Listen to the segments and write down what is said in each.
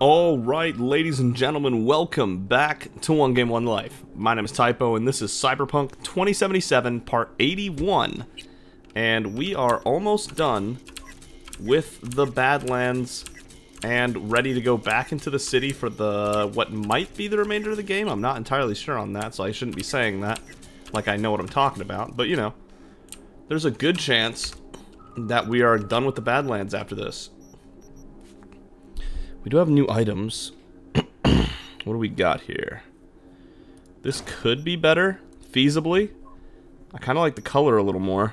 Alright, ladies and gentlemen, welcome back to One Game One Life. My name is Typo, and this is Cyberpunk 2077 Part 81. And we are almost done with the Badlands and ready to go back into the city for the what might be the remainder of the game. I'm not entirely sure on that, so I shouldn't be saying that like I know what I'm talking about. But, you know, there's a good chance that we are done with the Badlands after this. We do have new items. what do we got here? This could be better, feasibly. I kind of like the color a little more.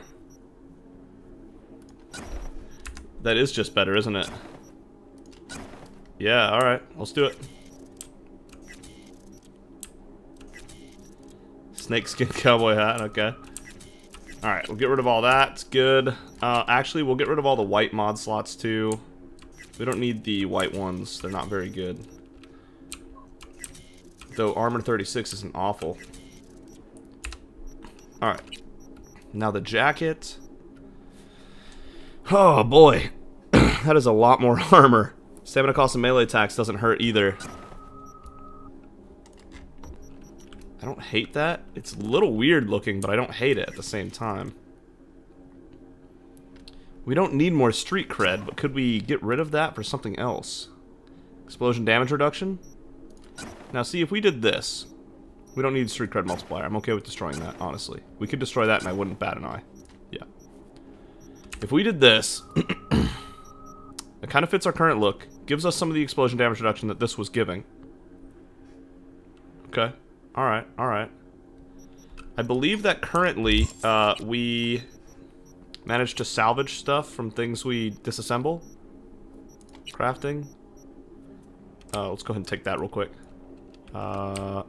That is just better, isn't it? Yeah, alright. Let's do it. Snakeskin cowboy hat, okay. Alright, we'll get rid of all that. It's good. Uh, actually, we'll get rid of all the white mod slots, too. We don't need the white ones. They're not very good. Though Armor 36 isn't awful. Alright. Now the jacket. Oh, boy. that is a lot more armor. Stamina cost and melee attacks doesn't hurt either. I don't hate that. It's a little weird looking, but I don't hate it at the same time. We don't need more street cred, but could we get rid of that for something else? Explosion damage reduction? Now see, if we did this, we don't need street cred multiplier. I'm okay with destroying that, honestly. We could destroy that and I wouldn't bat an eye. Yeah. If we did this, it kind of fits our current look, gives us some of the explosion damage reduction that this was giving. Okay. Alright, alright. I believe that currently, uh, we managed to salvage stuff from things we disassemble. Crafting. Uh, let's go ahead and take that real quick. Uh.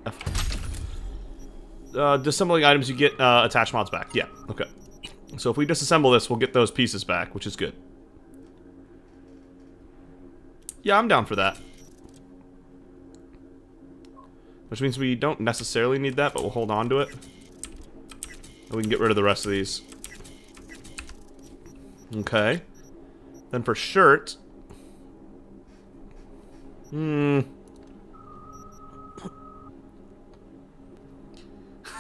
Uh, disassembling items, you get uh, attached mods back. Yeah, okay. So if we disassemble this, we'll get those pieces back, which is good. Yeah, I'm down for that. Which means we don't necessarily need that, but we'll hold on to it. And we can get rid of the rest of these. Okay. Then for shirt... Hmm...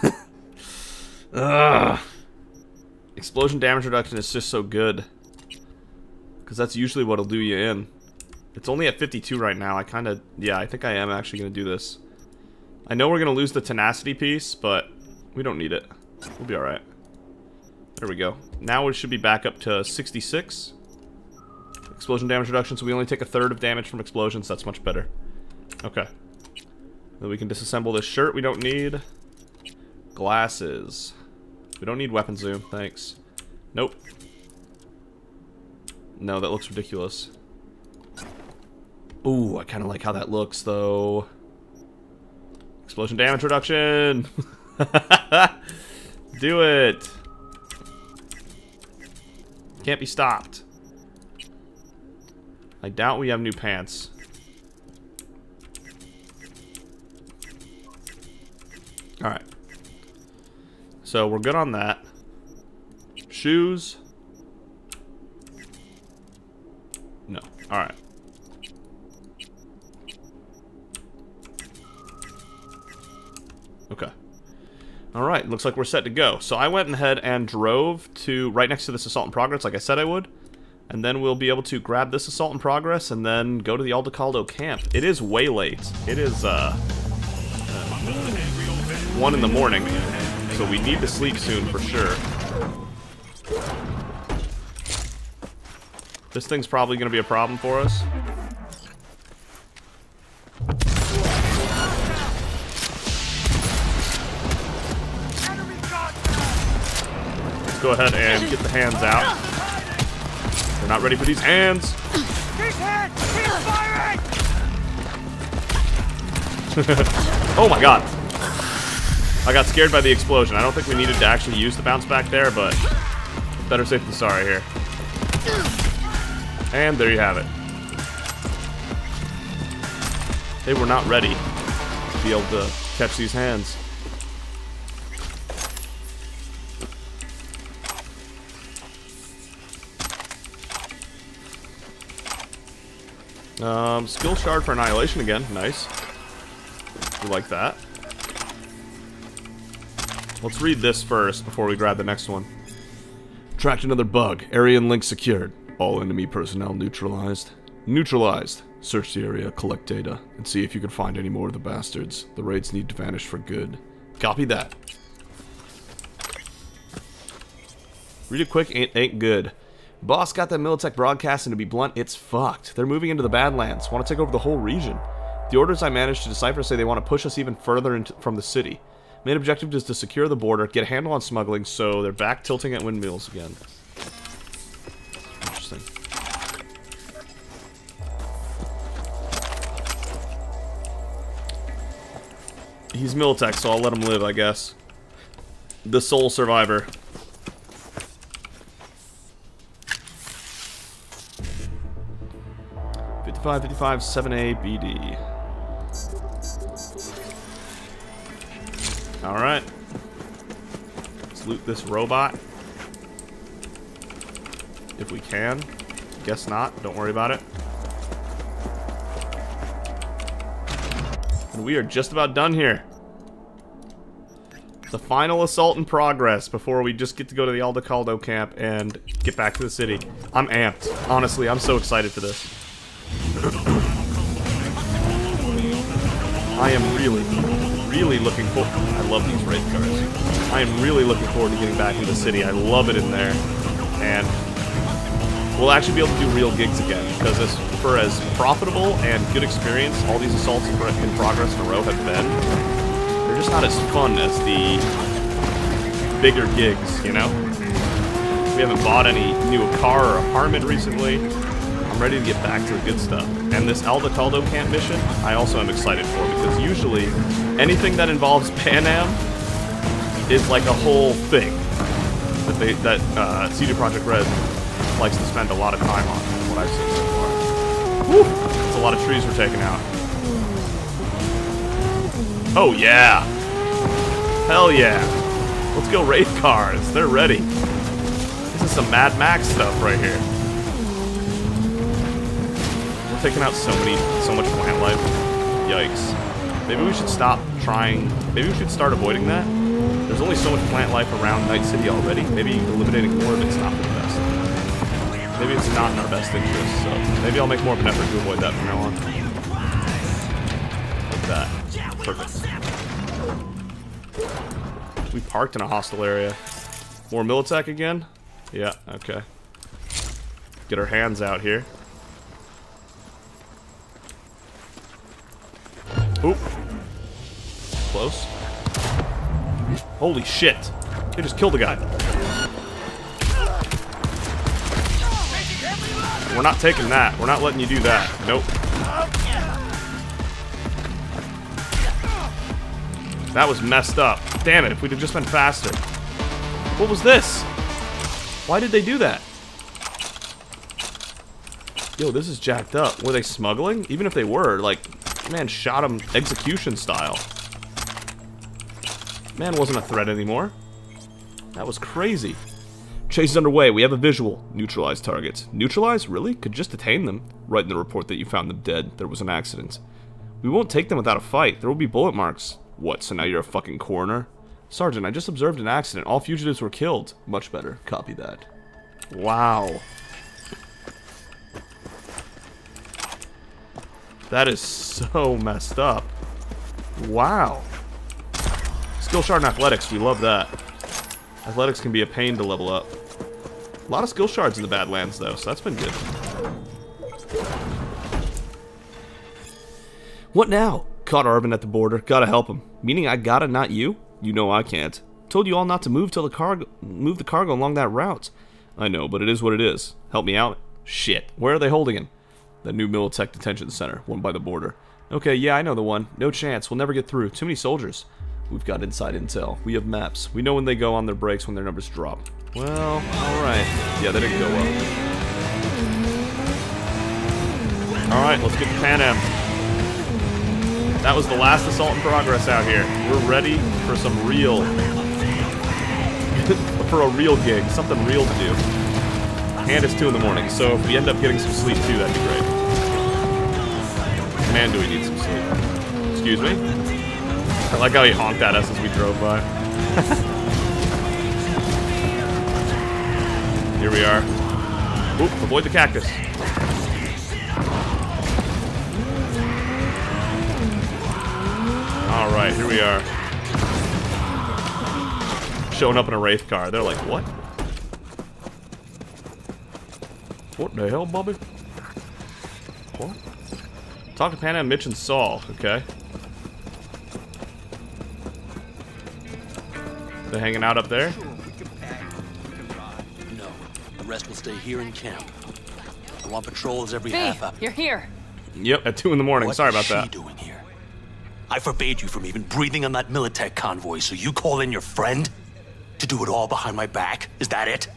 Ugh. Explosion damage reduction is just so good. Because that's usually what'll do you in. It's only at 52 right now. I kind of... Yeah, I think I am actually going to do this. I know we're going to lose the tenacity piece, but we don't need it. We'll be alright. There we go. Now we should be back up to 66. Explosion damage reduction, so we only take a third of damage from explosions. That's much better. Okay. Then we can disassemble this shirt we don't need. Glasses. We don't need weapon zoom, thanks. Nope. No, that looks ridiculous. Ooh, I kind of like how that looks, though. Explosion damage reduction! Do it! Can't be stopped. I doubt we have new pants. Alright. So we're good on that. Shoes. No. Alright. Alright, looks like we're set to go. So I went ahead and drove to right next to this Assault in Progress like I said I would. And then we'll be able to grab this Assault in Progress and then go to the Aldecaldo camp. It is way late. It is, uh, uh 1 in the morning. So we need to sleep soon for sure. This thing's probably going to be a problem for us. Go ahead and get the hands out. They're not ready for these hands. oh my god. I got scared by the explosion. I don't think we needed to actually use the bounce back there, but better safe than sorry here. And there you have it. They were not ready to be able to catch these hands. Um, skill shard for annihilation again. Nice. We like that. Let's read this first before we grab the next one. Tracked another bug. Area and link secured. All enemy personnel neutralized. Neutralized. Search the area, collect data, and see if you can find any more of the bastards. The raids need to vanish for good. Copy that. Read it quick ain't, ain't good. Boss got that Militech broadcast, and to be blunt, it's fucked. They're moving into the Badlands, want to take over the whole region. The orders I managed to decipher say they want to push us even further into, from the city. Main objective is to secure the border, get a handle on smuggling, so they're back tilting at windmills again. Interesting. He's Militech, so I'll let him live, I guess. The sole survivor. Fifty-five, fifty-five, seven A, BD. Alright. Let's loot this robot. If we can. Guess not. Don't worry about it. And we are just about done here. The final assault in progress before we just get to go to the Aldecaldo camp and get back to the city. I'm amped. Honestly, I'm so excited for this. I am really, really looking forward. I love these raid cars. I am really looking forward to getting back into the city. I love it in there. And we'll actually be able to do real gigs again because as for as profitable and good experience all these assaults in progress in a row have been, they're just not as fun as the bigger gigs, you know? We haven't bought any new car or apartment recently. Ready to get back to the good stuff. And this Aldecaldo camp mission, I also am excited for because usually anything that involves Panam is like a whole thing that they that uh, CD Projekt Red likes to spend a lot of time on, what I've seen so far. Whew! That's a lot of trees were taken out. Oh yeah! Hell yeah! Let's go raid cars, they're ready. This is some Mad Max stuff right here. Taking out so many, so much plant life. Yikes. Maybe we should stop trying, maybe we should start avoiding that. There's only so much plant life around Night City already. Maybe eliminating more of it's not the best. Maybe it's not in our best interest, so maybe I'll make more of an effort to avoid that from now on. Like that. Perfect. We parked in a hostile area. More Militech again? Yeah, okay. Get our hands out here. Oop. Close. Holy shit. They just killed a guy. We're not taking that. We're not letting you do that. Nope. That was messed up. Damn it, if we'd have just been faster. What was this? Why did they do that? Yo, this is jacked up. Were they smuggling? Even if they were, like, man shot him execution style. Man wasn't a threat anymore. That was crazy. Chase is underway. We have a visual. Neutralize targets. Neutralize? Really? Could just detain them. Write in the report that you found them dead. There was an accident. We won't take them without a fight. There will be bullet marks. What, so now you're a fucking coroner? Sergeant, I just observed an accident. All fugitives were killed. Much better. Copy that. Wow. That is so messed up. Wow. Skill shard and athletics, we love that. Athletics can be a pain to level up. A lot of skill shards in the Badlands, though, so that's been good. What now? Caught Arvin at the border. Gotta help him. Meaning I gotta, not you? You know I can't. Told you all not to move till the cargo move the cargo along that route. I know, but it is what it is. Help me out. Shit. Where are they holding him? The new Militech Detention Center, one by the border. Okay, yeah, I know the one. No chance. We'll never get through. Too many soldiers. We've got inside intel. We have maps. We know when they go on their breaks when their numbers drop. Well, alright. Yeah, that didn't go well. Alright, let's get to Panam. That was the last assault in progress out here. We're ready for some real... for a real gig. Something real to do. And it's 2 in the morning, so if we end up getting some sleep too, that'd be great. Man, do we need some sleep. Excuse me? I like how he honked at us as we drove by. Here we are. Oop, avoid the cactus. Alright, here we are. Showing up in a Wraith car. They're like, what? What the hell, Bobby? What? Talk to Panam, Mitch, and Saul. Okay. They're hanging out up there? No, the rest will stay here in camp. I want patrols every V, half hour. you're here. Yep, at 2 in the morning. What Sorry is about she that. doing here? I forbade you from even breathing on that Militech convoy, so you call in your friend? To do it all behind my back? Is that it?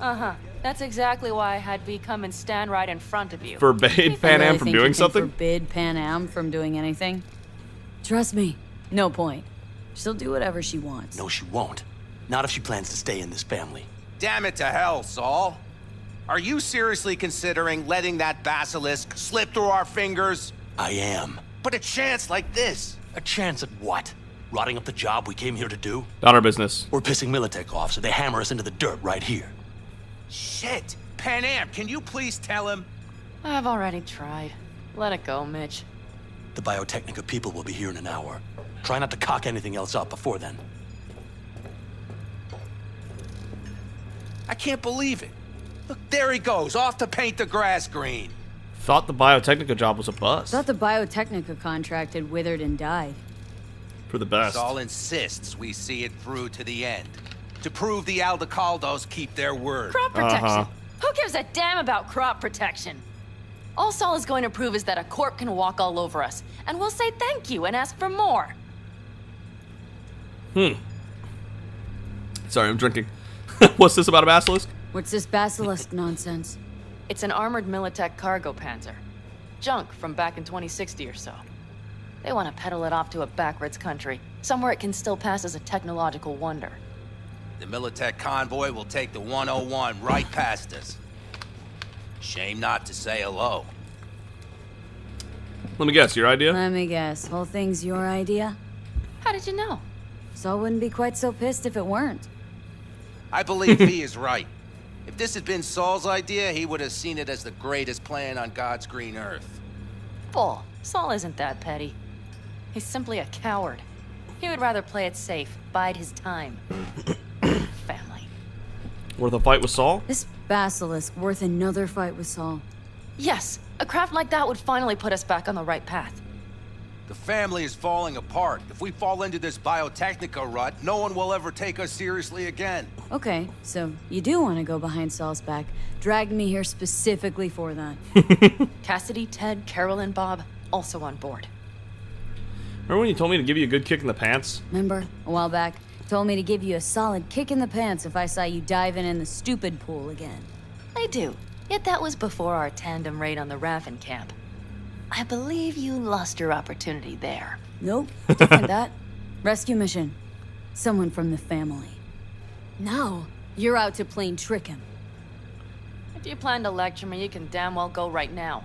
Uh-huh. That's exactly why I had V come and stand right in front of you. Forbade Pan Really Am from doing something? Forbid Panam from doing anything? Trust me, no point. She'll do whatever she wants. No, she won't. Not if she plans to stay in this family. Damn it to hell, Saul. Are you seriously considering letting that basilisk slip through our fingers? I am. But a chance like this. A chance at what? Rotting up the job we came here to do? Not our business. We're pissing Militech off, so they hammer us into the dirt right here. Shit. Panam, can you please tell him? I've already tried. Let it go, Mitch. The Biotechnica people will be here in an hour. Try not to cock anything else up before then. I can't believe it. Look, there he goes, off to paint the grass green. Thought the Biotechnica job was a bust. Thought the Biotechnica contract had withered and died. For the best. Saul insists we see it through to the end. To prove the Aldecaldos keep their word. Crop protection. Uh-huh. Who gives a damn about crop protection? All Saul is going to prove is that a corp can walk all over us, and we'll say thank you and ask for more. Hmm. Sorry, I'm drinking. What's this about a basilisk? What's this basilisk nonsense? It's an armored Militech cargo panzer. Junk from back in 2060 or so. They want to peddle it off to a backwards country, somewhere it can still pass as a technological wonder. The Militech convoy will take the 101 right past us. Shame not to say hello. Let me guess, your idea? Let me guess, whole thing's your idea? How did you know? Saul wouldn't be quite so pissed if it weren't. I believe he is right. If this had been Saul's idea, he would have seen it as the greatest plan on God's green earth. Bull. Saul isn't that petty. He's simply a coward. He would rather play it safe, bide his time. Family. Worth a fight with Saul? This basilisk worth another fight with Saul. Yes, a craft like that would finally put us back on the right path. The family is falling apart. If we fall into this biotechnica rut, no one will ever take us seriously again. Okay, so you do want to go behind Saul's back. Dragged me here specifically for that. Cassidy, Ted, Carol, and Bob also on board. Remember when you told me to give you a good kick in the pants? Remember, a while back, told me to give you a solid kick in the pants if I saw you diving in the stupid pool again. I do. Yet that was before our tandem raid on the Raven camp. I believe you lost your opportunity there. Nope, different that. Rescue mission. Someone from the family. Now, you're out to plain trick him. If you plan to lecture me, you can damn well go right now.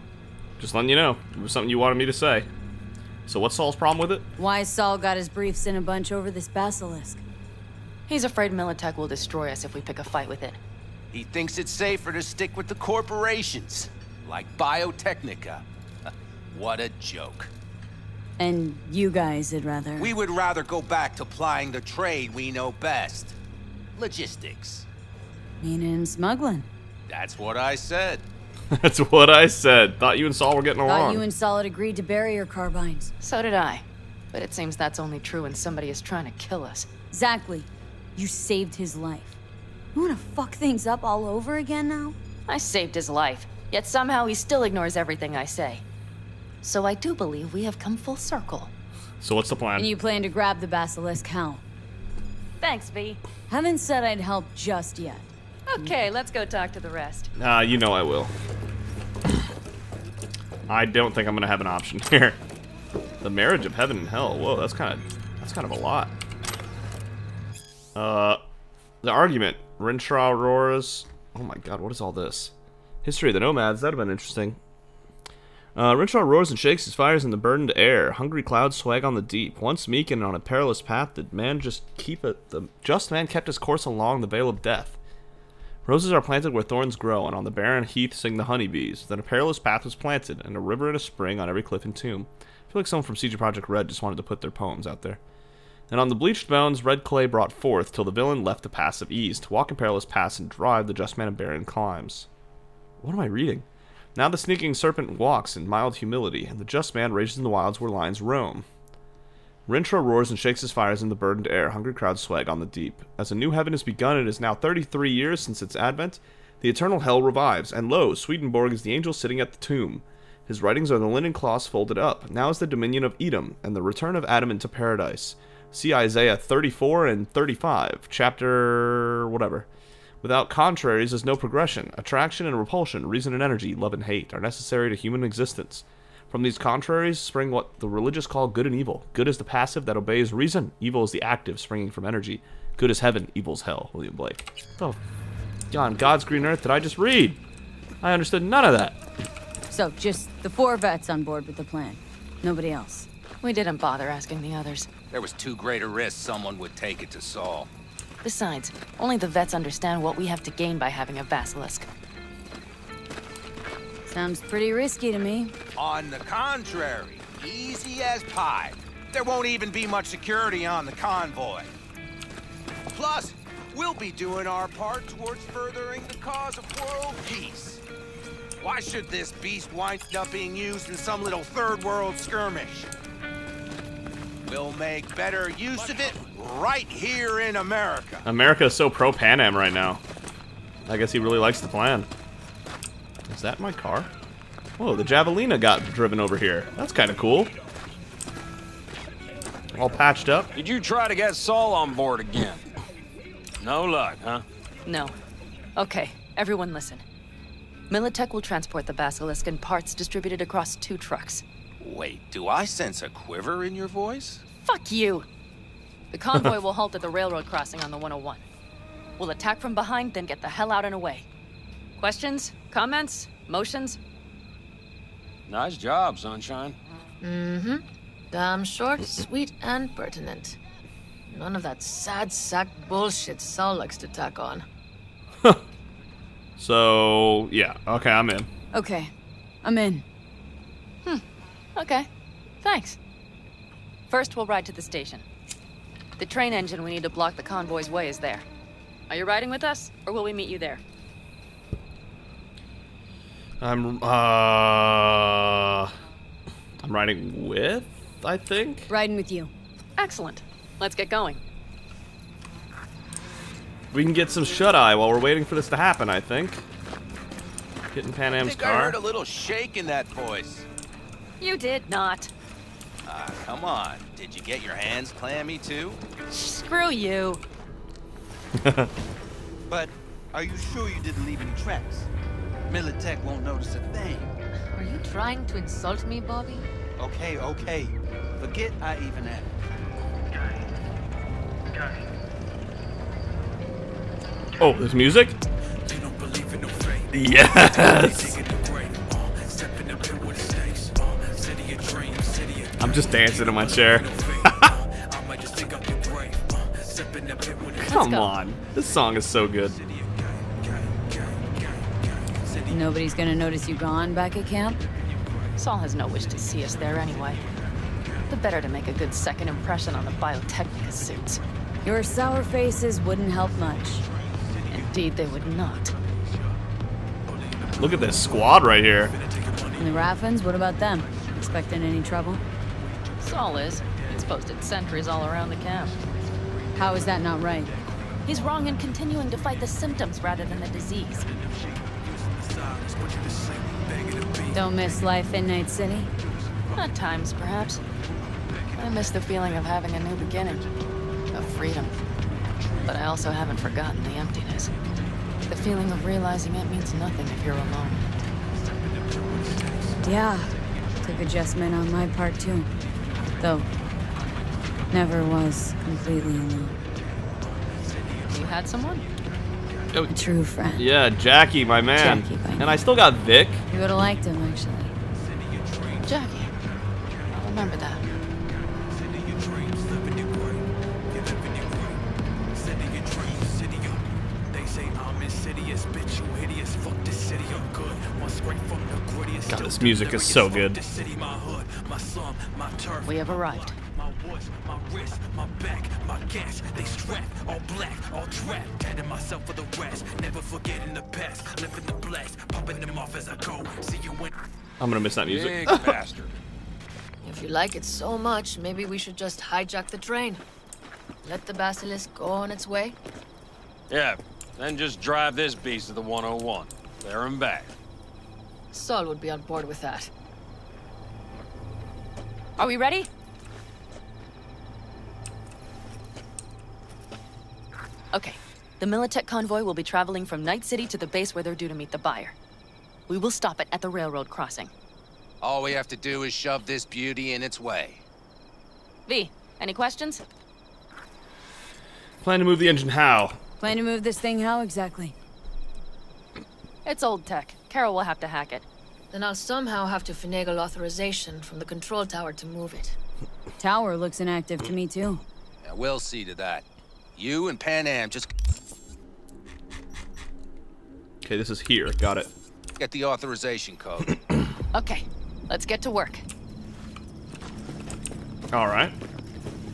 Just letting you know. It was something you wanted me to say. So what's Saul's problem with it? Why Saul got his briefs in a bunch over this basilisk. He's afraid Militech will destroy us if we pick a fight with it. He thinks it's safer to stick with the corporations, like Biotechnica. what a joke. And you guys would rather. We would rather go back to plying the trade we know best. Logistics. Meaning smuggling. That's what I said. That's what I said. Thought you and Saul were getting Thought along. you and Saul had agreed to bury your carbines. So did I. But it seems that's only true when somebody is trying to kill us. Exactly. You saved his life. You wanna fuck things up all over again now? I saved his life, yet somehow he still ignores everything I say. So I do believe we have come full circle. So what's the plan? And you plan to grab the basilisk how? Thanks, V. Haven't said I'd help just yet. Okay, let's go talk to the rest. Uh, you know I will. I don't think I'm gonna have an option here. The marriage of heaven and hell. Whoa, that's kind of that's kind of a lot. Uh, the argument. Renshaw Auroras. Oh my god, what is all this? History of the Nomads. That'd have been interesting. Uh, Rinshaw roars and shakes his fires in the burdened air. Hungry clouds swag on the deep. Once meek and on a perilous path, the man just keep it. The just man kept his course along the vale of death. Roses are planted where thorns grow, and on the barren heath sing the honeybees. Then a perilous path was planted, and a river and a spring on every cliff and tomb. I feel like someone from CD Projekt Red just wanted to put their poems out there. And on the bleached bones, red clay brought forth, till the villain left the paths of ease, to walk in perilous pass and drive the just man of barren climbs. What am I reading? Now the sneaking serpent walks in mild humility, and the just man rages in the wilds where lions roam. Rintrah roars and shakes his fires in the burdened air. Hungry crowds swag on the deep. As a new heaven has begun, it is now 33 years since its advent. The eternal hell revives, and lo, Swedenborg is the angel sitting at the tomb. His writings are the linen cloths folded up. Now is the dominion of Edom, and the return of Adam into paradise. See Isaiah 34 and 35, chapter whatever. Without contraries is no progression. Attraction and repulsion, reason and energy, love and hate are necessary to human existence. From these contraries spring what the religious call good and evil. Good is the passive that obeys reason, evil is the active springing from energy. Good is heaven, evil is hell. William Blake. Oh, on God's green earth did I just read? I understood none of that. So, just the four vets on board with the plan. Nobody else. We didn't bother asking the others. There was too great a risk someone would take it to Saul. Besides, only the vets understand what we have to gain by having a basilisk. Sounds pretty risky to me. On the contrary, easy as pie. There won't even be much security on the convoy. Plus, we'll be doing our part towards furthering the cause of world peace. Why should this beast wind up being used in some little third world skirmish? We'll make better use of it right here in America. America is so pro Panam right now. I guess he really likes the plan. Is that my car? Whoa, the Javelina got driven over here. That's kind of cool. All patched up. Did you try to get Saul on board again? No luck, huh? No. Okay, everyone listen. Militech will transport the Basilisk in parts distributed across two trucks. Wait, do I sense a quiver in your voice? Fuck you! The convoy will halt at the railroad crossing on the 101. We'll attack from behind, then get the hell out and away. Questions? Comments? Motions? Nice job, Sunshine. Mm-hmm. Damn short, sweet, and pertinent. None of that sad sack bullshit Saul likes to tack on. So, yeah. Okay, I'm in. Okay, I'm in. Okay. Thanks. First, we'll ride to the station. The train engine we need to block the convoy's way is there. Are you riding with us, or will we meet you there? I'm, uh... I'm riding with, I think? Riding with you. Excellent. Let's get going. We can get some shut-eye while we're waiting for this to happen, I think. Getting Pan I Am's think I car. heard a little shake in that voice. You did not. Ah, come on. Did you get your hands clammy too? Screw you. But are you sure you didn't leave any tracks? Militech won't notice a thing. Are you trying to insult me, Bobby? Okay, okay. Forget I even asked. Oh, there's music? Yes! I'm just dancing in my chair. Come on. This song is so good. Nobody's gonna notice you gone back at camp? Saul has no wish to see us there anyway. The better to make a good second impression on the Biotechnica suits. Your sour faces wouldn't help much. Indeed, they would not. Look at this squad right here. And the Raffens, what about them? Expecting any trouble? Saul is. He's posted sentries all around the camp. How is that not right? He's wrong in continuing to fight the symptoms rather than the disease. Don't miss life in Night City? At times, perhaps. I miss the feeling of having a new beginning, of freedom. But I also haven't forgotten the emptiness. The feeling of realizing it means nothing if you're alone. Yeah. Took adjustment on my part too. Though, never was completely alone. You had someone? Oh, A true friend. Yeah, Jackie, my man. Jackie, my and I still got Vic. You would have liked him, actually. God, this music is so good. My hood, my slum, my turf. We have arrived. My woods, my wrist, my back, my gas. They strapped, all black, all trapped. Tatting myself for the rest. Never forgetting the past. Living the blast, popping them off as I go. See you when. I'm gonna miss that music. Big bastard. If you like it so much, maybe we should just hijack the train. Let the basilisk go on its way. Yeah, then just drive this beast to the 101. There and back. Saul would be on board with that. Are we ready? Okay. The Militech convoy will be traveling from Night City to the base where they're due to meet the buyer. We will stop it at the railroad crossing. All we have to do is shove this beauty in its way. V, any questions? Plan to move the engine how? Plan to move this thing how exactly? It's old tech. Carol will have to hack it. Then I'll somehow have to finagle authorization from the control tower to move it. Tower looks inactive to me too. Yeah, we'll see to that. You and Panam just Okay, this is here. Got it. get the authorization code. Okay, let's get to work. All right.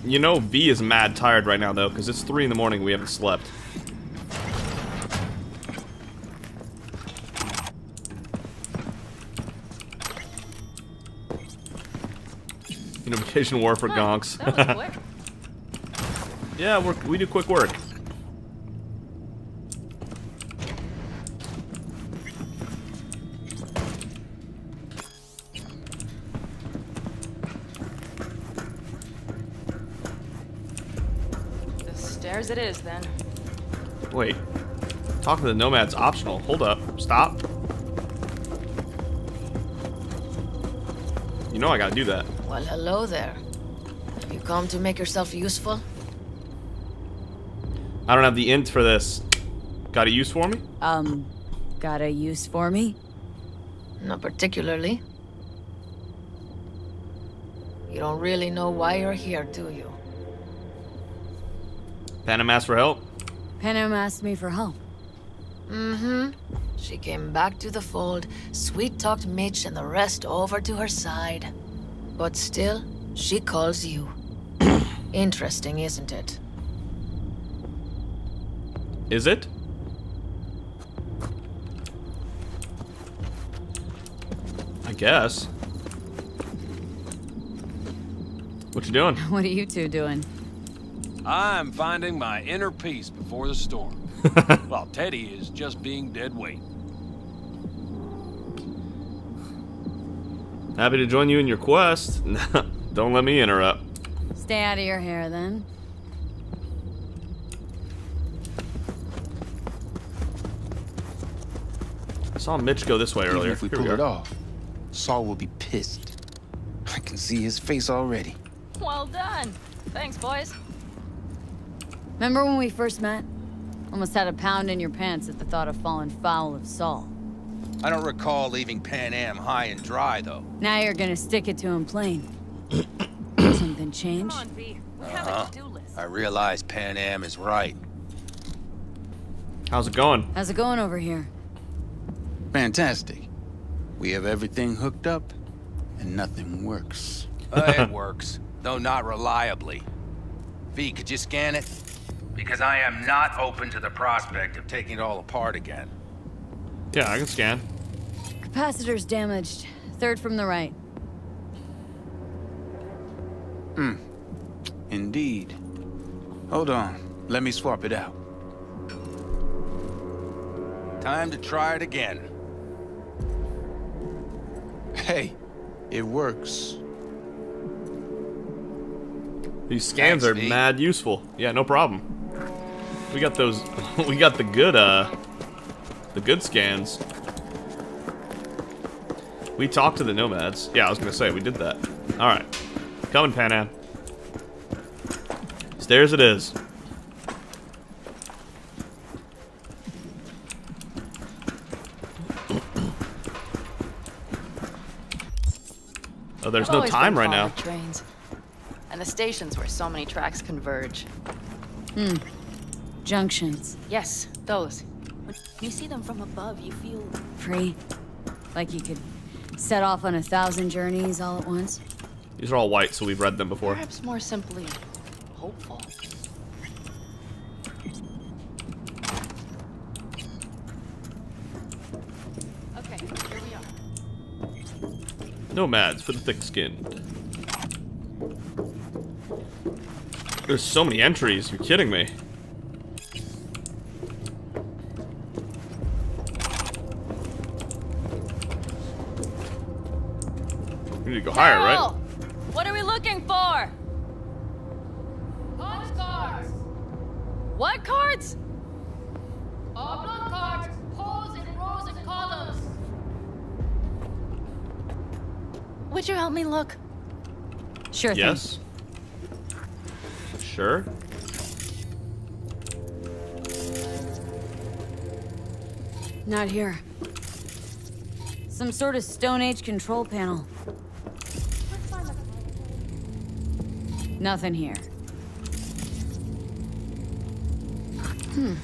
You know, V is mad tired right now though, because it's three in the morning. We haven't slept. Unification war for gonks. Was quick. yeah, we're, we do quick work. The stairs it is, then. Wait. Talking to the nomad's optional. Hold up. Stop. You know I gotta do that. Well, hello there. Have you come to make yourself useful? I don't have the int for this. Got a use for me? Um, got a use for me? Not particularly. You don't really know why you're here, do you? Panam asked for help? Panam asked me for help. Mm-hmm. She came back to the fold, sweet-talked Mitch and the rest over to her side. But still, she calls you. Interesting, isn't it? Is it? I guess. What you doing? What are you two doing? I'm finding my inner peace before the storm. While Teddy is just being dead weight. Happy to join you in your quest. Don't let me interrupt. Stay out of your hair then. I saw Mitch go this way Even earlier. if we Here pull go. it off, Saul will be pissed. I can see his face already. Well done. Thanks, boys. Remember when we first met? Almost had a pound in your pants at the thought of falling foul of Saul. I don't recall leaving Panam high and dry, though. Now you're gonna stick it to him plain. Something changed? V. We Uh-huh. I realize Panam is right. How's it going? How's it going over here? Fantastic. We have everything hooked up, and nothing works. Uh, it works, though not reliably. V, could you scan it? Because I am not open to the prospect of taking it all apart again. Yeah, I can scan. Capacitor's damaged. Third from the right. Hmm. Indeed. Hold on. Let me swap it out. Time to try it again. Hey, it works. These scans Thanks, are V. mad useful. Yeah, no problem. We got those. we got the good. Uh, the good scans. We talked to the nomads. Yeah, I was gonna say we did that. All right, coming, Panam. Stairs it is. Oh, there's I've no always time been right fond now. of Trains. And the stations where so many tracks converge. Hmm. Junctions. Yes, those. When you see them from above, you feel Free. Like you could set off on a thousand journeys all at once. These are all white, so we've read them before. perhaps more simply hopeful. Okay, here we are. Nomads for the thick-skinned. There's so many entries. You're kidding me. We need to go higher, right? Carol! What are we looking for? Punch cards! What cards? Oblong cards, holes in rows and columns. Would you help me look? Sure thing. Yes. Sure. Not here. Some sort of Stone Age control panel. Nothing here. Hmm.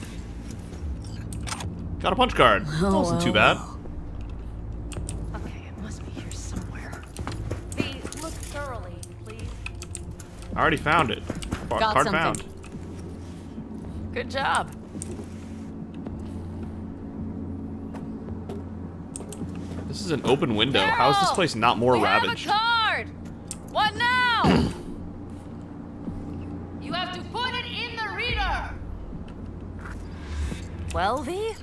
Got a punch card. That Oh, wasn't too bad. Okay, it must be here somewhere. V, look thoroughly, please. I already found it. Bar- Got card something. found. Good job. This is an open window. How is this place not more we ravaged? Have a card. What now? You have to put it in the reader. Well, V,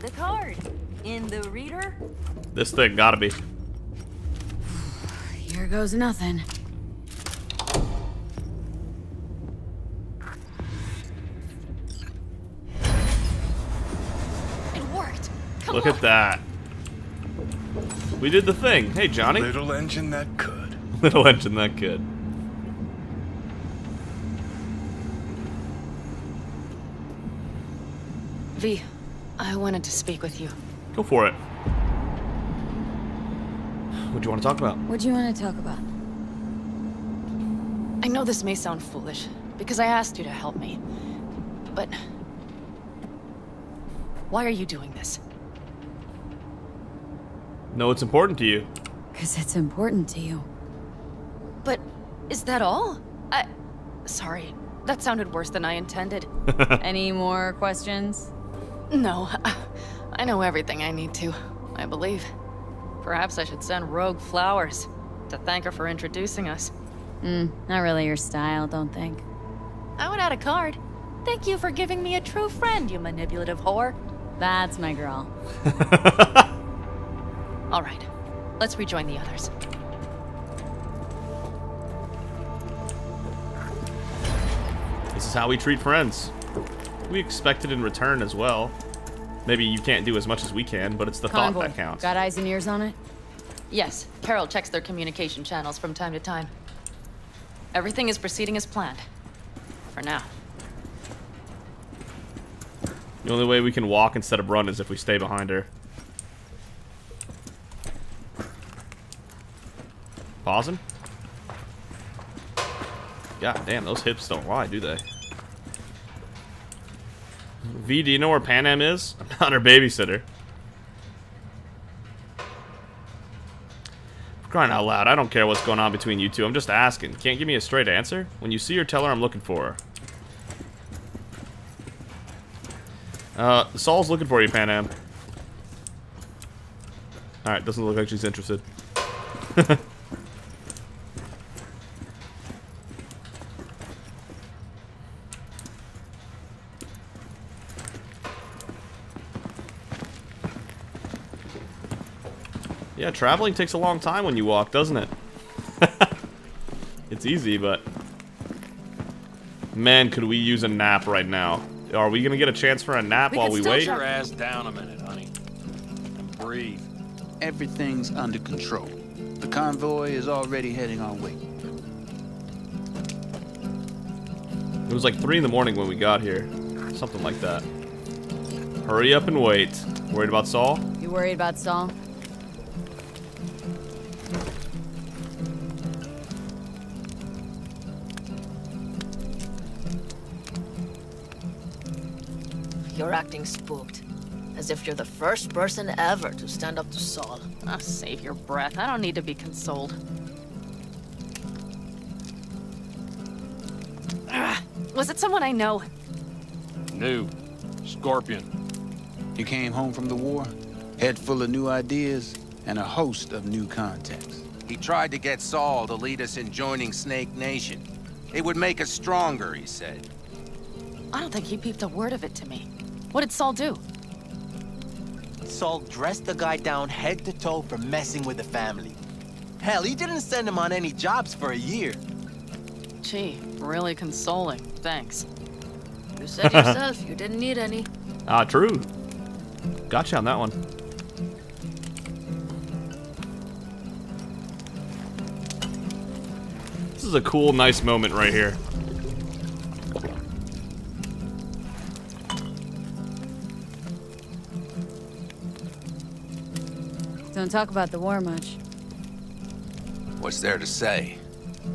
the card in the reader. This thing gotta be. Here goes nothing. Look at that. We did the thing. Hey, Johnny. Little engine that could. Little engine that could. V, I wanted to speak with you. Go for it. What do you want to talk about? What do you want to talk about? I know this may sound foolish, because I asked you to help me. But... Why are you doing this? No, it's important to you. Because it's important to you. But is that all? I... Sorry, that sounded worse than I intended. Any more questions? No, I know everything I need to, I believe. Perhaps I should send Rogue flowers to thank her for introducing us. Hmm, not really your style, don't think. I would add a card. Thank you for giving me a true friend, you manipulative whore. That's my girl. All right, let's rejoin the others. This is how we treat friends. We expect it in return as well. Maybe you can't do as much as we can, but it's the Convoy. thought that counts. Got eyes and ears on it? Yes, Carol checks their communication channels from time to time. Everything is proceeding as planned. For now. The only way we can walk instead of run is if we stay behind her. Pausing? God damn, those hips don't lie, do they? V, do you know where Panam is? I'm not her babysitter. For crying out loud, I don't care what's going on between you two. I'm just asking. Can't give me a straight answer? When you see her, tell her I'm looking for her. Uh, Saul's looking for you, Panam. Alright, doesn't look like she's interested. yeah, traveling takes a long time when you walk, doesn't it? it's easy, but... Man, could we use a nap right now. Are we gonna get a chance for a nap We while we still wait? Your ass down a minute, honey. And breathe. Everything's under control. The convoy is already heading our way. It was like 3 in the morning when we got here. Something like that. Hurry up and wait. Worried about Saul? You worried about Saul? You're acting spooked. As if you're the first person ever to stand up to Saul. Ah, save your breath. I don't need to be consoled. Ah, was it someone I know? New. Scorpion. You came home from the war, head full of new ideas, and a host of new contacts. He tried to get Saul to lead us in joining Snake Nation. It would make us stronger, he said. I don't think he peeped a word of it to me. What did Saul do? Saul dressed the guy down head to toe for messing with the family. Hell, he didn't send him on any jobs for a year. Gee, really consoling. Thanks. You said yourself you didn't need any. Ah, true. Gotcha on that one. This is a cool, nice moment right here. Don't talk about the war much. What's there to say?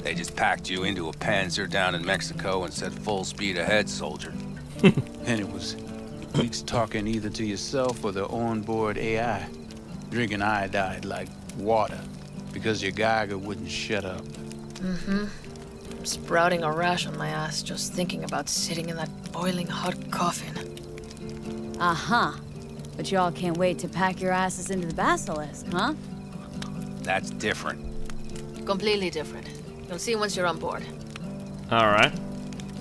They just packed you into a Panzer down in Mexico and said full speed ahead, soldier. And it was weeks talking either to yourself or the onboard AI, drinking iodide like water, because your Geiger wouldn't shut up. Mm-hmm. I'm sprouting a rash on my ass just thinking about sitting in that boiling hot coffin. Uh-huh. But y'all can't wait to pack your asses into the Basilisk, huh? That's different. Completely different. You'll see once you're on board. Alright.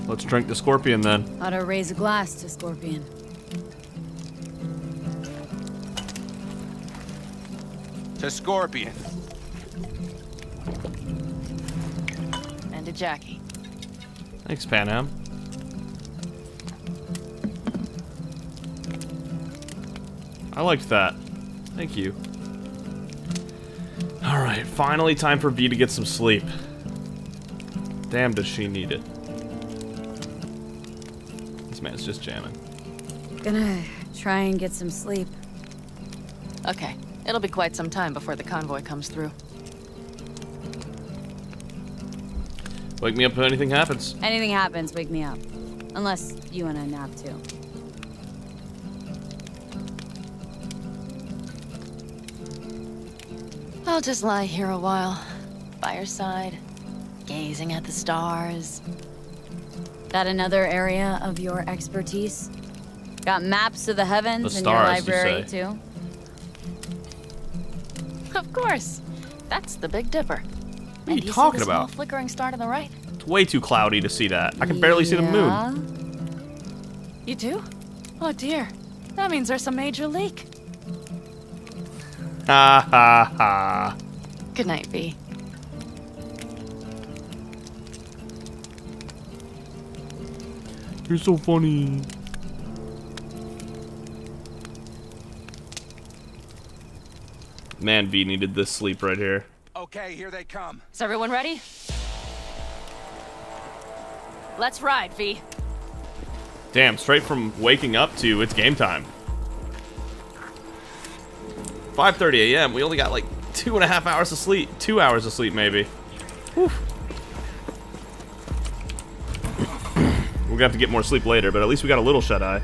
Let's drink the scorpion then. Ought to raise a glass to Scorpion. To Scorpion. And to Jackie. Thanks, Panam. I liked that. Thank you. Alright, finally time for V to get some sleep. Damn, does she need it. This man's just jamming. Gonna try and get some sleep. Okay, it'll be quite some time before the convoy comes through. Wake me up if anything happens. Anything happens, wake me up. Unless you want to nap too. I'll just lie here a while, by your side, gazing at the stars. That another area of your expertise? Got maps of the heavens The in your library too? Of course. That's the Big Dipper. What are you you talking about? flickering star to the right? It's way too cloudy to see that. I can barely see the moon. You do? Oh dear. That means there's a major leak. Ha ha ha. Good night, V. You're so funny. Man, V needed this sleep right here. Okay, here they come. Is everyone ready? Let's ride, V. Damn, straight from waking up to it's game time. 5.30 a.m. We only got like two and a half hours of sleep. Two hours of sleep, maybe. Whew. We're gonna have to get more sleep later, but at least we got a little shut-eye.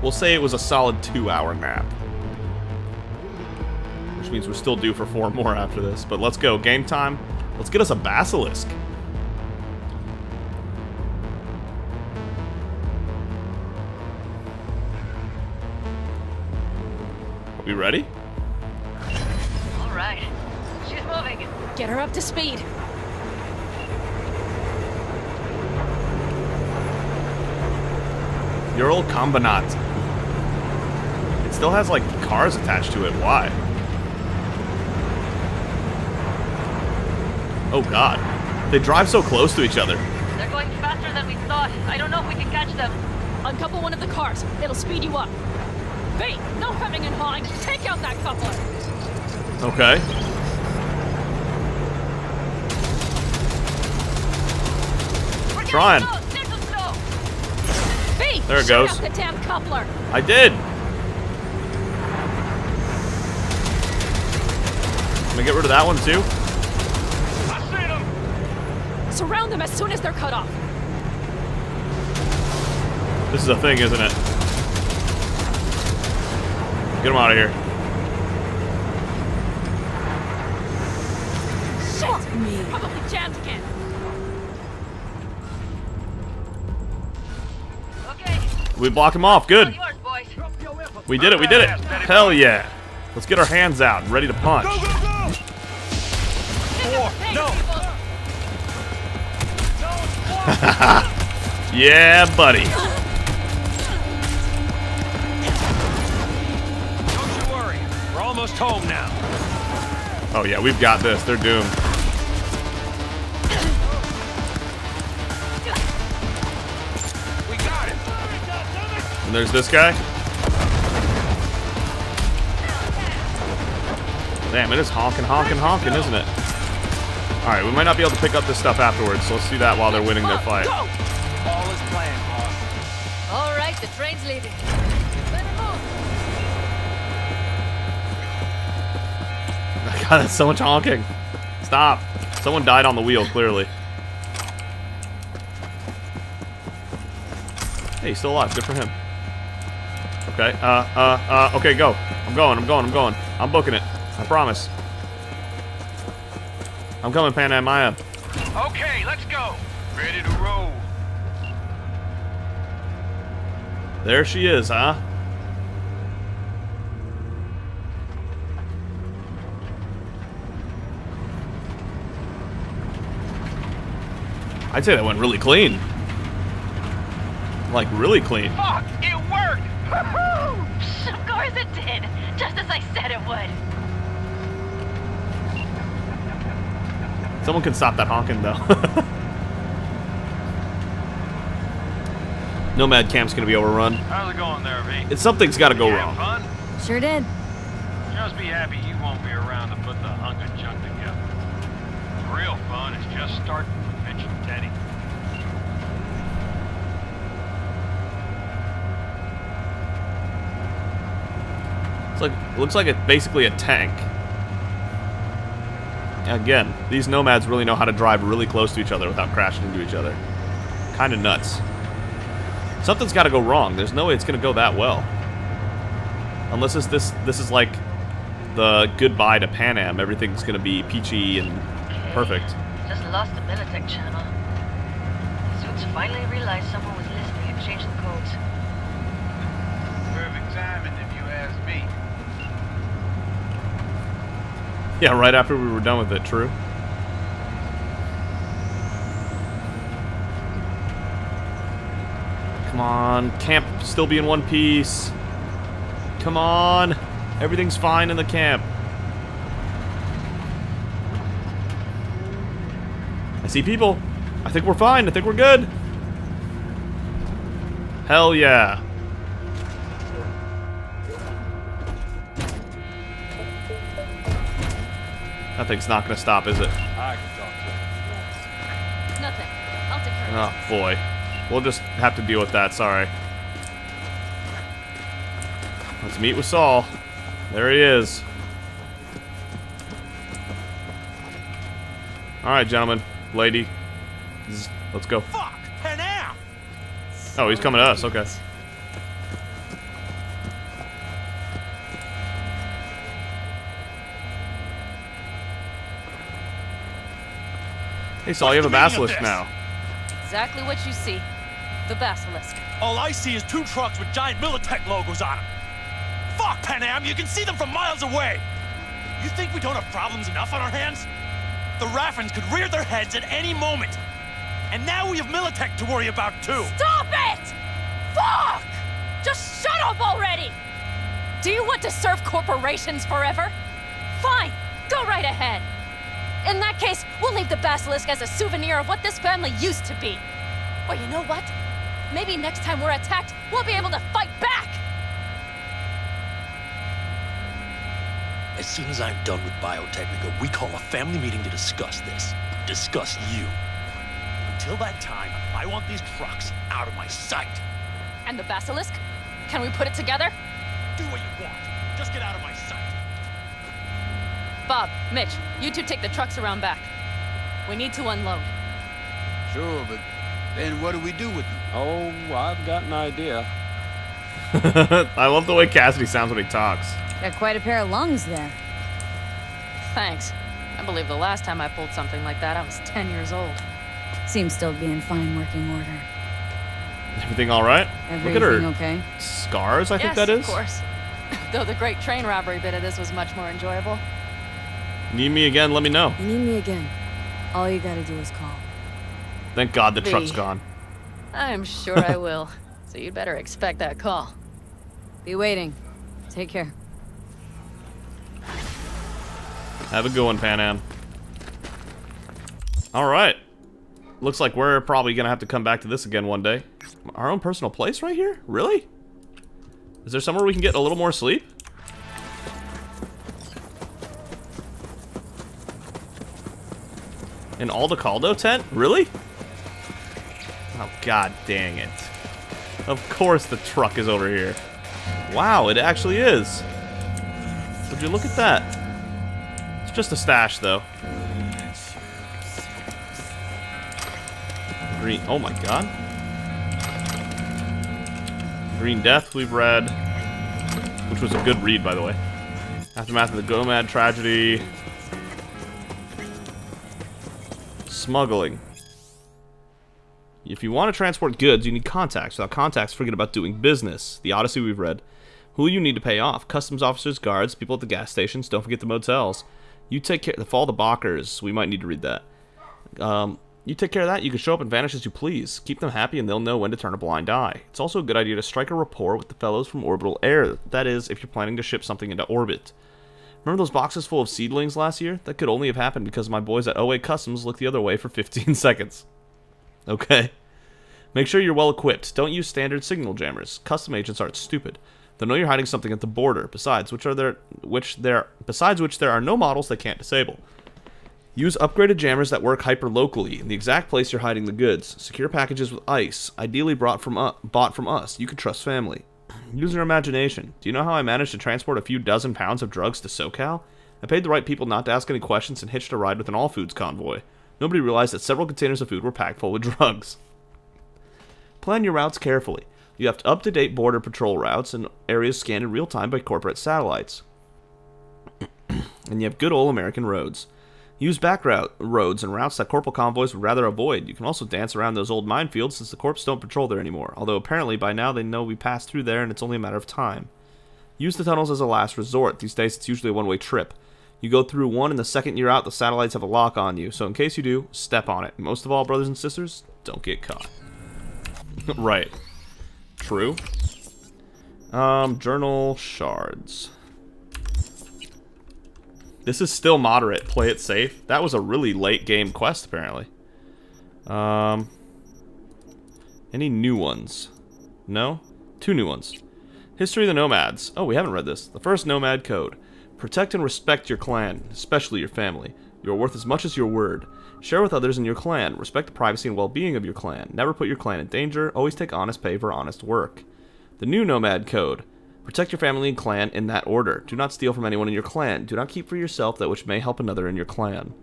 We'll say it was a solid two-hour nap. Which means we're still due for four more after this. But let's go. Game time. Let's get us a Basilisk. Are we ready? All right. She's moving. Get her up to speed. Your old Combinat. It still has, like, cars attached to it. Why? Oh, God. They drive so close to each other. They're going faster than we thought. I don't know if we can catch them. Uncouple one of the cars. It'll speed you up. Hey, no hemming and hawing. Take out that coupler. Okay. We're Trying. close. There's a snow. V, There it shoot goes. out the damn coupler. I did. Can I get rid of that one too? Surround them as soon as they're cut off. This is a thing, isn't it? Get them out of here. Shit! Me. Probably jammed again. Okay. We block him off. Good. We did it. We did it. Hell yeah. Let's get our hands out, ready to punch. yeah, buddy. Don't you worry. We're almost home now. Oh yeah, we've got this. They're doomed. We got it. And there's this guy. Damn, it is honking, honking, honking, isn't it? Alright, we might not be able to pick up this stuff afterwards, so let's do that while they're winning their fight. All is planned, boss. All right, the train's leaving. God, that's so much honking. Stop. Someone died on the wheel, clearly. Hey, he's still alive. Good for him. Okay, uh, uh, uh, okay, go. I'm going, I'm going, I'm going. I'm booking it. I promise. I'm coming, Panam, I am. Okay, let's go. Ready to roll. There she is, huh? I'd say that went really clean. Like, really clean. Fuck, it worked. Of course it did. Just as I said it would. Someone can stop that honking, though. Nomad camp's gonna be overrun. How's it going there, V? It's something's gotta go wrong. having fun? Sure did. Just be happy you won't be around to put the hunk of junk together. The real fun is just starting with Mitch and Teddy. It's like looks like it's basically a tank. Again, these nomads really know how to drive really close to each other without crashing into each other. Kind of nuts. Something's got to go wrong. There's no way it's going to go that well. Unless it's this this is like the goodbye to Panam. Everything's going to be peachy and perfect. Just lost the Militech channel. Suits finally realized someone was listening and changed the codes. Perfect timing if you ask me. Yeah, right after we were done with it, true. Come on, camp still be in one piece. Come on. Everything's fine in the camp. I see people. I think we're fine. I think we're good. Hell yeah. That thing's not gonna stop, is it? I can talk to. Nothing. I'll take care of Oh boy. We'll just have to deal with that, sorry. Let's meet with Saul. There he is. Alright, gentlemen. Lady. Let's go. Fuck, Oh, he's coming to us, okay. Hey Saul, you have a What's the meaning of basilisk now. Exactly what you see. The basilisk. All I see is two trucks with giant Militech logos on them. Fuck, Panam, you can see them from miles away. You think we don't have problems enough on our hands? The Raffens could rear their heads at any moment. And now we have Militech to worry about too. Stop it! Fuck! Just shut up already! Do you want to serve corporations forever? Fine, go right ahead. In that case, we'll leave the basilisk as a souvenir of what this family used to be. Or you know what? Maybe next time we're attacked, we'll be able to fight back! As soon as I'm done with Biotechnica, we call a family meeting to discuss this. Discuss you. Until that time, I want these trucks out of my sight. And the basilisk? Can we put it together? Do what you want. Just get out of my sight. Bob, Mitch, you two take the trucks around back. We need to unload. Sure, but then what do we do with them? Oh, I've got an idea. I love the way Cassidy sounds when he talks. Got quite a pair of lungs there. Thanks. I believe the last time I pulled something like that, I was 10 years old. Seems still to be in fine working order. Everything all right? Everything Look at her okay? scars. I think yes, that is. of course. Though the great train robbery bit of this was much more enjoyable. Need me again? Let me know. You need me again. All you gotta do is call. Thank God the V. truck's gone. I'm sure I will. So you'd better expect that call. Be waiting. Take care. Have a good one, Panam. All right. Looks like we're probably gonna have to come back to this again one day. Our own personal place right here? Really? Is there somewhere we can get a little more sleep? An Aldecaldo tent? Really? Oh, god dang it. Of course the truck is over here. Wow, it actually is. Would you look at that? It's just a stash, though. Green. Oh my god. Green Death, we've read. Which was a good read, by the way. Aftermath of the Gomad tragedy. Smuggling. If you want to transport goods, you need contacts. Without contacts, forget about doing business. The Odyssey we've read. Who you need to pay off? Customs officers, guards, people at the gas stations. Don't forget the motels. You take care. The Fall of the Bakkers. We might need to read that. Um, you take care of that. You can show up and vanish as you please. Keep them happy, and they'll know when to turn a blind eye. It's also a good idea to strike a rapport with the fellows from Orbital Air. That is, if you're planning to ship something into orbit. Remember those boxes full of seedlings last year? That could only have happened because my boys at OA Customs looked the other way for 15 seconds. Okay. Make sure you're well equipped. Don't use standard signal jammers. Custom agents aren't stupid. They'll know you're hiding something at the border. Besides, which are there which there besides which there are no models they can't disable. Use upgraded jammers that work hyper locally in the exact place you're hiding the goods. Secure packages with ice, ideally brought from uh, bought from us. You can trust family. Use your imagination. Do you know how I managed to transport a few dozen pounds of drugs to SoCal? I paid the right people not to ask any questions and hitched a ride with an all foods convoy. Nobody realized that several containers of food were packed full with drugs. Plan your routes carefully. You have up to date border patrol routes and areas scanned in real time by corporate satellites. and you have good old American roads. Use back route roads and routes that corporal convoys would rather avoid. You can also dance around those old minefields since the corps don't patrol there anymore, although apparently by now they know we passed through there and it's only a matter of time. Use the tunnels as a last resort. These days it's usually a one way trip. You go through one, and the second you're out, the satellites have a lock on you, so in case you do, step on it. Most of all, brothers and sisters, don't get caught. right. True. Um, journal shards. This is still moderate. Play it safe. That was a really late game quest, apparently. Um, any new ones? No? Two new ones. History of the Nomads. Oh, we haven't read this. The first Nomad Code. Protect and respect your clan, especially your family. You are worth as much as your word. Share with others in your clan. Respect the privacy and well-being of your clan. Never put your clan in danger. Always take honest pay for honest work. The new Nomad Code. Protect your family and clan in that order. Do not steal from anyone in your clan. Do not keep for yourself that which may help another in your clan.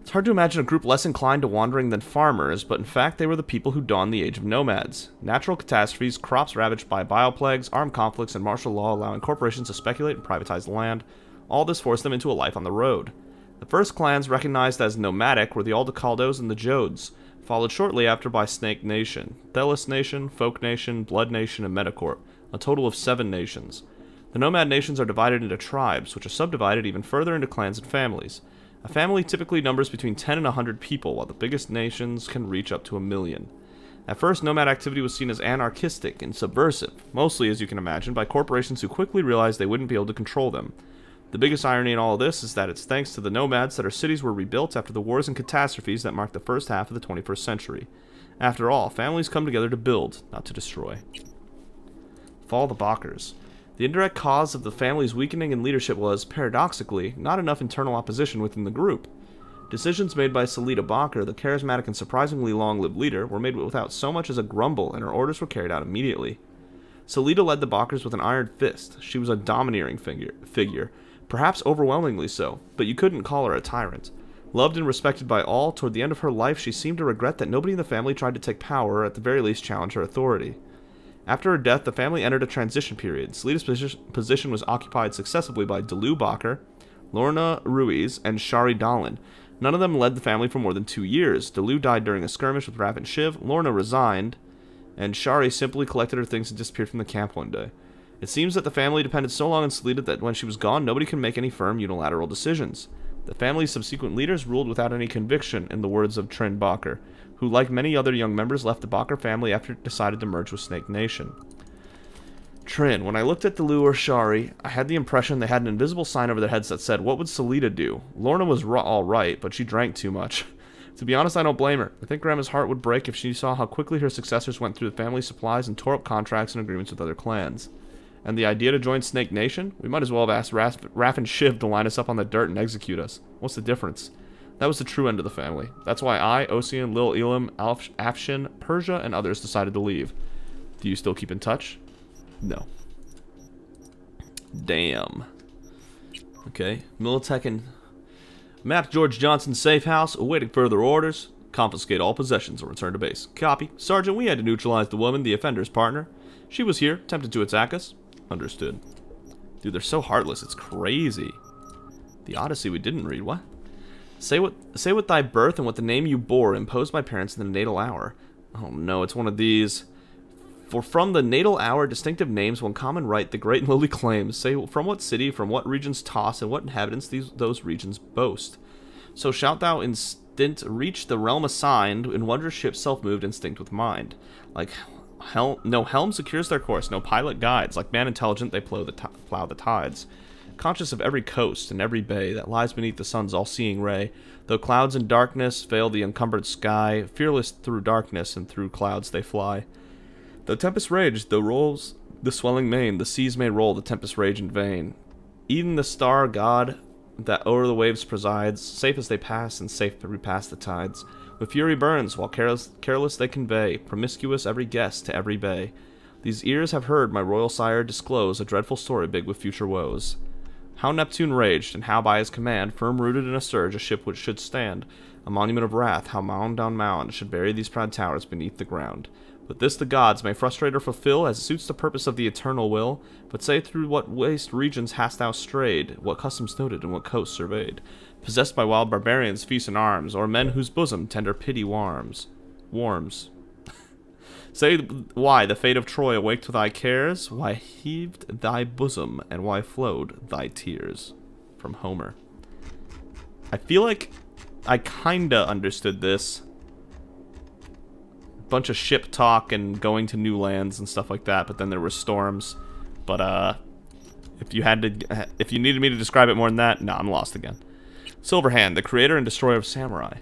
It's hard to imagine a group less inclined to wandering than farmers, but in fact they were the people who dawned the age of nomads. Natural catastrophes, crops ravaged by bioplagues, armed conflicts, and martial law allowing corporations to speculate and privatize land. All this forced them into a life on the road. The first clans recognized as nomadic were the Aldecaldos and the Jodes, followed shortly after by Snake Nation, Thelis Nation, Folk Nation, Blood Nation, and Metacorp, a total of seven nations. The nomad nations are divided into tribes, which are subdivided even further into clans and families. A family typically numbers between 10 and 100 people, while the biggest nations can reach up to a million. At first, nomad activity was seen as anarchistic and subversive, mostly, as you can imagine, by corporations who quickly realized they wouldn't be able to control them. The biggest irony in all of this is that it's thanks to the nomads that our cities were rebuilt after the wars and catastrophes that marked the first half of the 21st century. After all, families come together to build, not to destroy. Fall the Bakkers. The indirect cause of the family's weakening in leadership was, paradoxically, not enough internal opposition within the group. Decisions made by Salita Bakker, the charismatic and surprisingly long-lived leader, were made without so much as a grumble, and her orders were carried out immediately. Salita led the Bakkers with an iron fist. She was a domineering figure, figure, Perhaps overwhelmingly so, but you couldn't call her a tyrant. Loved and respected by all, toward the end of her life she seemed to regret that nobody in the family tried to take power or at the very least challenge her authority. After her death, the family entered a transition period. Selena's position was occupied successively by Delu Bakker, Lorna Ruiz, and Shari Dahlin. None of them led the family for more than two years. Delu died during a skirmish with Raffen Shiv, Lorna resigned, and Shari simply collected her things and disappeared from the camp one day. It seems that the family depended so long on Selena that when she was gone, nobody could make any firm unilateral decisions. The family's subsequent leaders ruled without any conviction, in the words of Trin Bakker, who, like many other young members, left the Bakker family after it decided to merge with Snake Nation. Trin, when I looked at Delu or Shari, I had the impression they had an invisible sign over their heads that said, What would Selita do? Lorna was all right, but she drank too much. to be honest, I don't blame her. I think Grandma's heart would break if she saw how quickly her successors went through the family supplies and tore up contracts and agreements with other clans. And the idea to join Snake Nation? We might as well have asked Raffen Shiv to line us up on the dirt and execute us. What's the difference? That was the true end of the family. That's why I, Ocean, Lil Elam, Alf Afshin, Persia, and others decided to leave. Do you still keep in touch? No. Damn. Okay. Militech and Map George Johnson safe house, awaiting further orders. Confiscate all possessions and return to base. Copy. Sergeant, we had to neutralize the woman, the offender's partner. She was here, tempted to attack us. Understood. Dude, they're so heartless, it's crazy. The Odyssey we didn't read, what? Say what say what thy birth and what the name you bore imposed by parents in the natal hour. Oh no, it's one of these. For from the natal hour distinctive names one common right the great and lowly claims, say from what city, from what regions toss, and what inhabitants these those regions boast. So shalt thou instant reach the realm assigned, in wondrous ship self-moved instinct with mind. Like Hel no helm secures their course, no pilot guides. Like man intelligent, they plow the, plow the tides. Conscious of every coast and every bay that lies beneath the sun's all-seeing ray, though clouds and darkness veil the encumbered sky, fearless through darkness and through clouds they fly. Though tempest rage, though rolls the swelling main, the seas may roll, the tempest rage in vain. Even the star god that o'er the waves presides, safe as they pass and safe to repass the tides, with fury burns, while careless, careless they convey, promiscuous every guest to every bay. These ears have heard my royal sire disclose a dreadful story big with future woes. How Neptune raged, and how by his command, firm rooted in a surge, a ship which should stand, a monument of wrath, how mound on mound should bury these proud towers beneath the ground. But this the gods may frustrate or fulfill, as suits the purpose of the eternal will. But say through what waste regions hast thou strayed, what customs noted, and what coasts surveyed possessed by wild barbarians feast in arms, or men whose bosom tender pity warms. Warms. Say why the fate of Troy awaked thy cares, why heaved thy bosom, and why flowed thy tears. From Homer. I feel like I kinda understood this. Bunch of ship talk and going to new lands and stuff like that, but then there were storms. But uh, if you had to, if you needed me to describe it more than that, no, I'm lost again. Silverhand, the creator and destroyer of samurai.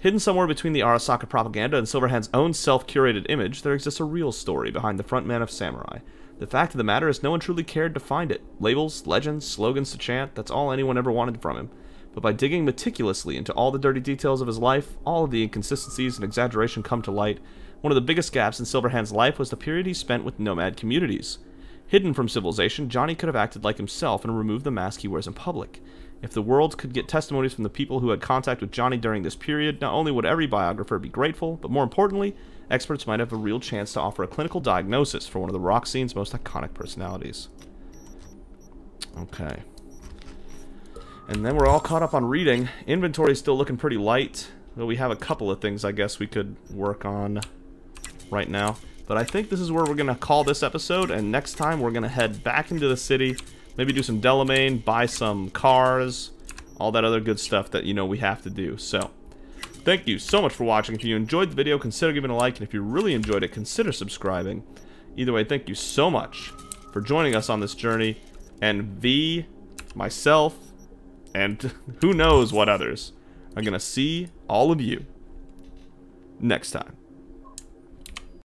Hidden somewhere between the Arasaka propaganda and Silverhand's own self-curated image, there exists a real story behind the frontman of Samurai. The fact of the matter is no one truly cared to find it. Labels, legends, slogans to chant, that's all anyone ever wanted from him. But by digging meticulously into all the dirty details of his life, all of the inconsistencies and exaggeration come to light. One of the biggest gaps in Silverhand's life was the period he spent with nomad communities. Hidden from civilization, Johnny could have acted like himself and removed the mask he wears in public. If the world could get testimonies from the people who had contact with Johnny during this period, not only would every biographer be grateful, but more importantly, experts might have a real chance to offer a clinical diagnosis for one of the rock scene's most iconic personalities. Okay. And then we're all caught up on reading. Inventory is still looking pretty light, though we have a couple of things I guess we could work on right now. But I think this is where we're going to call this episode, and next time we're going to head back into the city Maybe do some Delamain, buy some cars, all that other good stuff that, you know, we have to do. So, thank you so much for watching. If you enjoyed the video, consider giving a like, and if you really enjoyed it, consider subscribing. Either way, thank you so much for joining us on this journey, and V, myself, and who knows what others are going to see all of you next time.